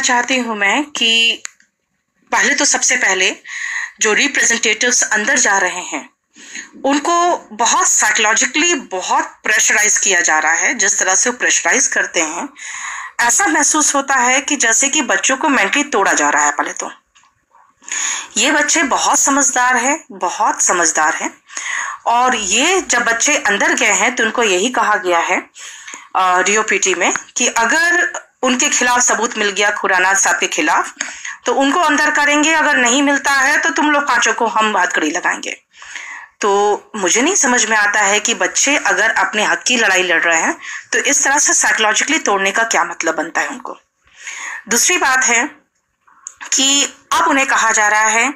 चाहती हूँ मैं कि पहले तो सबसे पहले जो रिप्रेजेंटेटिव्स अंदर जा रहे हैं, उनको बहुत साइकोलॉजिकली बहुत प्रेशराइज किया जा रहा है, जिस तरह से वो प्रेशराइज करते हैं, ऐसा महसूस होता है कि जैसे कि बच्चों को मेंटली तोड़ा जा रहा है पहले तो। ये बच्चे बहुत समझदार है, बहुत समझदार है, और ये जब बच्चे अंदर गए हैं तो उनको यही कहा गया है डीओपीटी में कि अगर उनके खिलाफ सबूत मिल गया खुराना साहब के खिलाफ। तो उनको अंदर करेंगे, अगर नहीं मिलता है तो तुम लोग पाँचों को हम हथकड़ी लगाएँगे। तो मुझे नहीं समझ में आता है कि बच्चे अगर अपने हक की लड़ाई लड़ रहे हैं तो इस तरह से साइकोलॉजिकली तोड़ने का क्या मतलब बनता है उनको? दूसरी बात है कि अब उन्हें कहा जा रहा है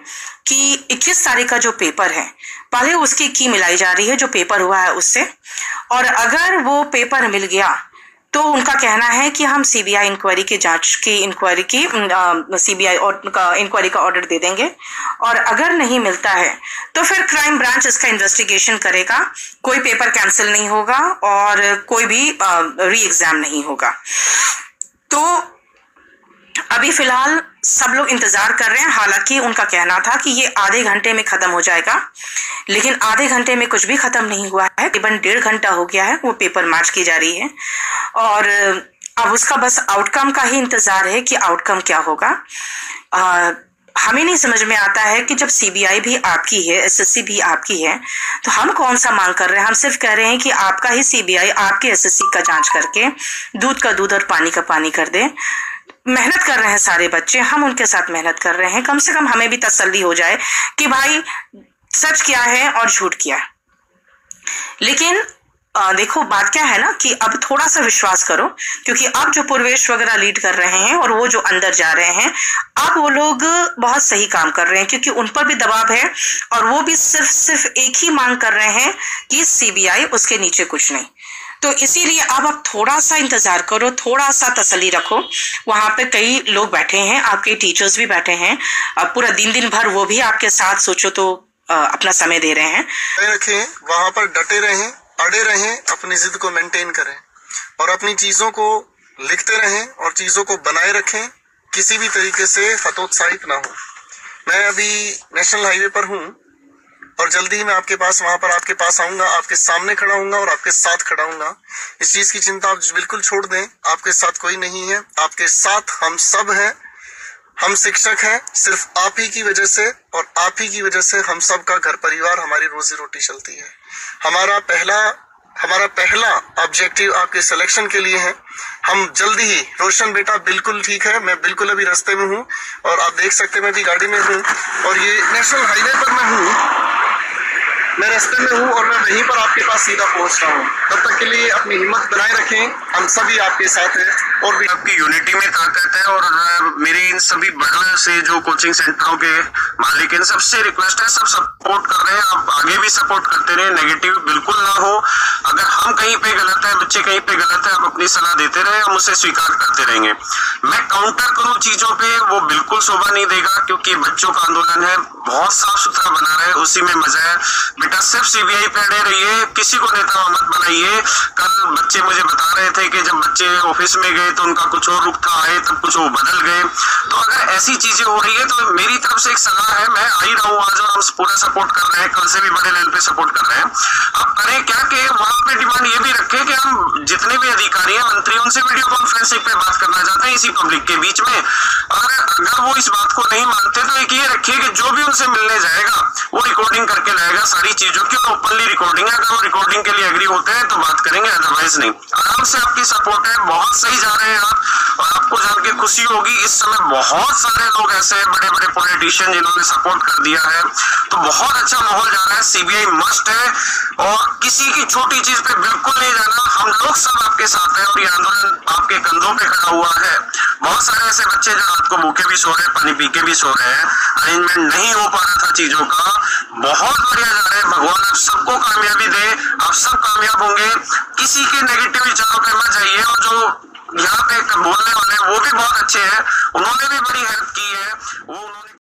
कि 21 तारीख का जो पेपर है, पहले उसकी की मिलाई जा रही है, जो पेपर हुआ है उससे। और अगर वो पेपर मिल गया तो उनका कहना है कि हम सीबीआई इंक्वायरी की जाँच की इंक्वायरी की सीबीआई का इंक्वायरी का ऑर्डर दे देंगे। और अगर नहीं मिलता है तो फिर क्राइम ब्रांच इसका इन्वेस्टिगेशन करेगा। कोई पेपर कैंसिल नहीं होगा और कोई भी री एग्ज़ाम नहीं होगा। तो अभी फ़िलहाल सब लोग इंतज़ार कर रहे हैं। हालाँकि उनका कहना था कि ये आधे घंटे में खत्म हो जाएगा। लेकिन आधे घंटे में कुछ भी खत्म नहीं हुआ है। तकरीबन डेढ़ घंटा हो गया है वो पेपर मार्च की जा रही है। और अब उसका बस आउटकम का ही इंतज़ार है कि आउटकम क्या होगा। आ, हमें नहीं समझ में आता है कि जब सीबीआई भी आपकी है एसएससी भी आपकी है तो हम कौन सा मांग कर रहे हैं? हम सिर्फ़ कह रहे हैं कि आपका ही सीबीआई आपके एसएससी का जाँच करके दूध का दूध और पानी का पानी कर दे। मेहनत कर रहे हैं सारे बच्चे हम उनके साथ मेहनत कर रहे हैं। कम से कम हमें भी तसल्ली हो जाए कि भाई सच क्या है और झूठ क्या है। लेकिन आ, देखो बात क्या है ना कि अब थोड़ा सा विश्वास करो क्योंकि अब जो पूर्वेश वगैरह लीड कर रहे हैं और वो जो अंदर जा रहे हैं अब वो लोग बहुत सही काम कर रहे हैं क्योंकि उन पर भी दबाव है और वो भी सिर्फ़ सिर्फ़ एक ही मांग कर रहे हैं कि सीबीआई उसके नीचे कुछ नहीं। तो इसीलिए अब आप थोड़ा सा इंतज़ार करो थोड़ा सा तसली रखो। वहाँ पे कई लोग बैठे हैं आपके टीचर्स भी बैठे हैं पूरा दिन दिन भर वो भी आपके साथ सोचो तो अपना समय दे रहे हैं। रखें वहाँ पर डटे रहें, अड़े रहें, अपनी जिद को मेंटेन करें। और अपनी चीज़ों को लिखते रहें और चीज़ों को बनाए रखें, किसी भी तरीके से हतोत्साहित ना हो। मैं अभी नेशनल हाईवे पर हूँ और जल्दी ही मैं आपके पास, वहाँ पर आपके पास आऊँगा, आपके सामने खड़ा हूँगा और आपके साथ खड़ा हूँगा इस चीज़ की चिंता आप बिल्कुल छोड़ दें, आपके साथ कोई नहीं है, आपके साथ हम सब हैं। हम शिक्षक हैं, सिर्फ़ आप ही की वजह से और आप ही की वजह से हम सब का घर परिवार, हमारी रोजी रोटी चलती है। हमारा पहला हमारा पहला ऑब्जेक्टिव आपके सिलेक्शन के लिए है। हम जल्दी ही, रोशन बेटा बिल्कुल ठीक है, मैं बिल्कुल अभी रास्ते में हूँ और आप देख सकते हैं मैं भी गाड़ी में हूँ और ये नेशनल हाईवे पर मैं हूँ। मैं रास्ते में हूँ और मैं वहीं पर आपके पास सीधा पहुँच रहा हूँ। तब तक के लिए अपनी हिम्मत बनाए रखें। हम सभी आपके साथ हैं और भी आपकी यूनिटी में ताकत है और मेरे इन सभी बड़े से जो कोचिंग सेंटरों के मालिक इन सबसे रिक्वेस्ट है, सब सपोर्ट कर रहे हैं। आप आगे भी सपोर्ट करते रहे नेगेटिव बिल्कुल ना हो। अगर हम कहीं पे गलत है, बच्चे कहीं पे गलत है, आप अपनी सलाह देते रहे, हम उसे स्वीकार करते रहेंगे। मैं काउंटर करूँ चीज़ों पे, वो बिल्कुल शोभा नहीं देगा, क्योंकि बच्चों का आंदोलन है, बहुत साफ़ सुथरा बना रहे, उसी में मज़ा है। बेटा, सिर्फ़ सीबीआई पे अड़े रहिए, किसी को नेता मत बनाइए। कल बच्चे मुझे बता रहे थे कि जब बच्चे ऑफ़िस में गए तो उनका कुछ और रुख था, आए तब कुछ वो बदल गए। तो अगर ऐसी चीज़ें हो रही है तो मेरी तरफ़ से एक सलाह है, मैं आई रहा हूँ आज और हम पूरा सपोर्ट कर रहे हैं, कल से भी बड़े लेवल पे सपोर्ट कर रहे हैं। अब करें क्या कि वहाँ पे डिमांड ये भी कि हम जितने भी अधिकारी हैं मंत्री उनसे वीडियो कॉन्फ्रेंसिंग पे बात करना चाहते हैं, इसी पब्लिक के बीच में। और अगर वो इस बात को नहीं मानते तो एक ये रखिए कि जो भी उनसे मिलने जाएगा, वो रिकॉर्डिंग करके लाएगा सारी चीज़ों की ओपनली रिकॉर्डिंग है। अगर वो रिकॉर्डिंग के लिए एग्री होते हैं तो बात करेंगे अदरवाइज़ नहीं। आराम से आपकी सपोर्ट है, बहुत सही जा रहे हैं आप, और आपको जान के खुशी होगी। इस समय बहुत सारे लोग ऐसे हैं बड़े बड़े पॉलिटिशियन जिन्होंने सपोर्ट कर दिया है। तो बहुत अच्छा माहौल जा रहा है सीबीआई मस्ट है, और किसी की छोटी चीज़ पे बिल्कुल नहीं जाना। हम लोग सब आपके साथ हैं और ये आंदोलन आपके कंधों पे खड़ा हुआ है। बहुत सारे ऐसे बच्चे जो रात को भूखे भी सो रहे हैं, पानी पी के भी सो रहे हैं अरेंजमेंट नहीं हो पा रहा था चीज़ों का। बहुत बढ़िया जा रहा है। भगवान आप सबको कामयाबी दे, आप सब कामयाब होंगे। किसी के नेगेटिव विचारों पे मत जाइए और जो यहाँ पे बोलने वाले वो भी बहुत अच्छे हैं। उन्होंने भी बड़ी हेल्प की है। वो उन्होंने